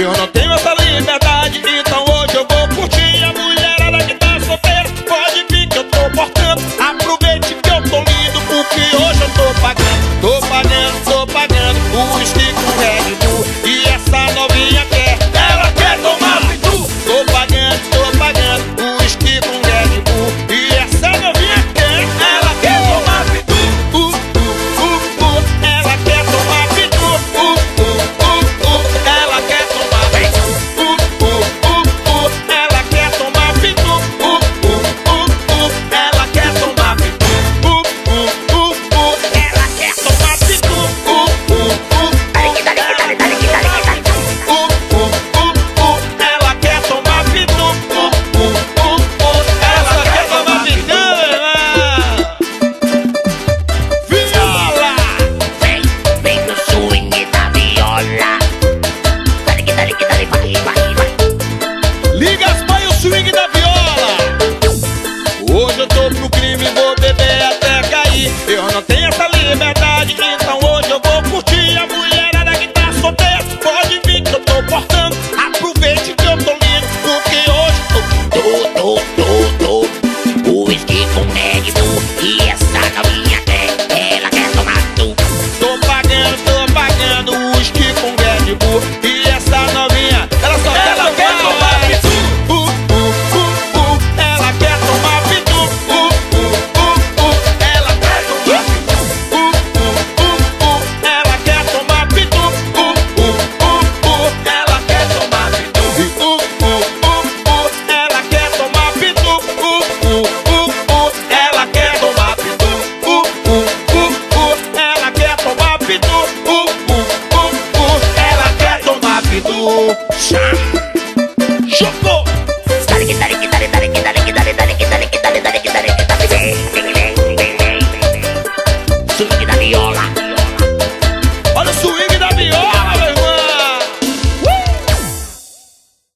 Yo no tengo